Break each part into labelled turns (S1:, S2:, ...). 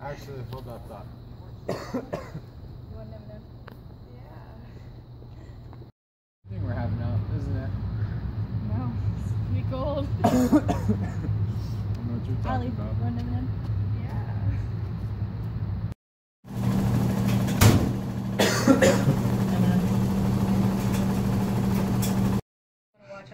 S1: Actually, hold that thought.
S2: M&M?
S3: Yeah.
S1: thing we're having out, isn't it?
S3: No, it's cold.
S1: I don't know what you're talking about.
S2: M&M?
S3: yeah.
S2: M&M. Watch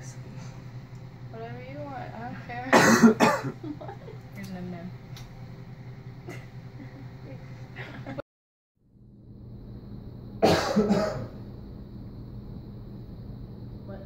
S2: on
S3: Whatever you want. I don't care.
S2: Here's an M&M. What?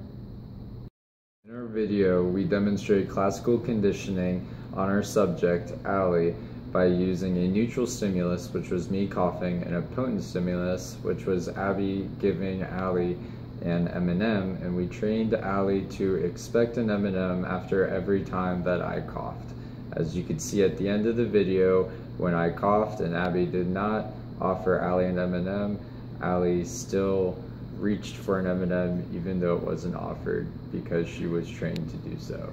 S4: In our video, we demonstrate classical conditioning on our subject, Allie, by using a neutral stimulus, which was me coughing, and a potent stimulus, which was Abby giving Allie an M&M, and we trained Allie to expect an M&M after every time that I coughed. As you can see at the end of the video, when I coughed and Abby did not offer Allie an M&M, Allie still reached for an M&M even though it wasn't offered because she was trained to do so.